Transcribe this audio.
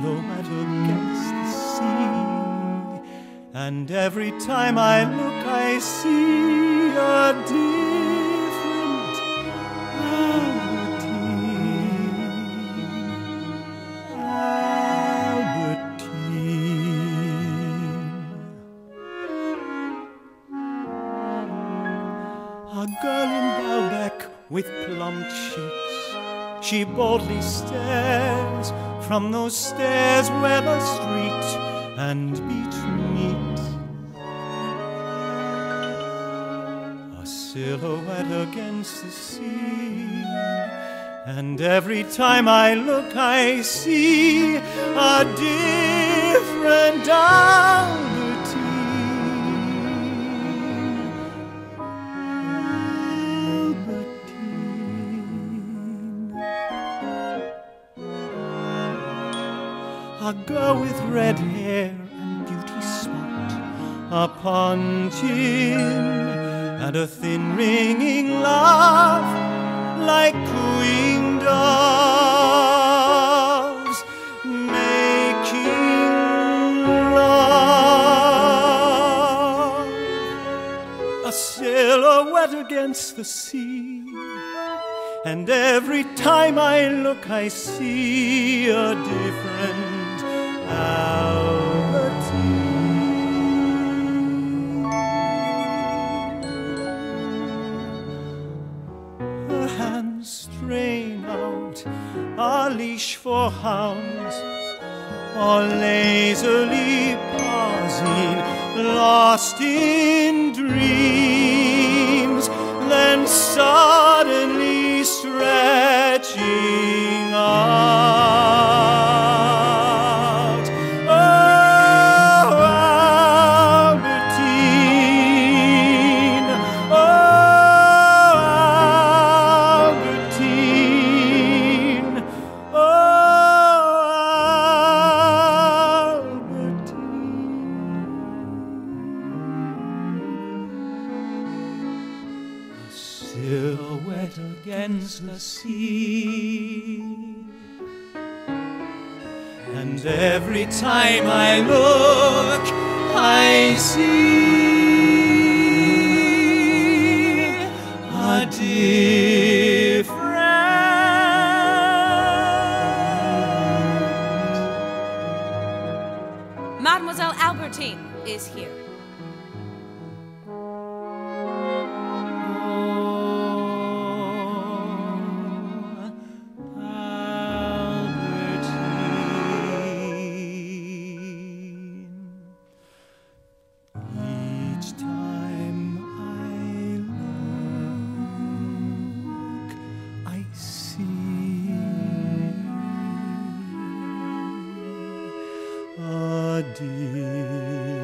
silhouette against the sea. And every time I look, I see a different Albertine. Albertine. A girl in Balbec with plump cheeks she boldly stares from those stairs where the street and beach meet. A silhouette against the sea. And every time I look, I see a different Albertine. A girl with red hair and beauty spot upon chin, and a thin ringing laugh like cooing doves making love. A silhouette against the sea. And every time I look, I see a different strain out a leash for hounds, or lazily pausing, lost in dreams, silhouette against the sea. And every time I look, I see a different. Mademoiselle Albertine is here. dear.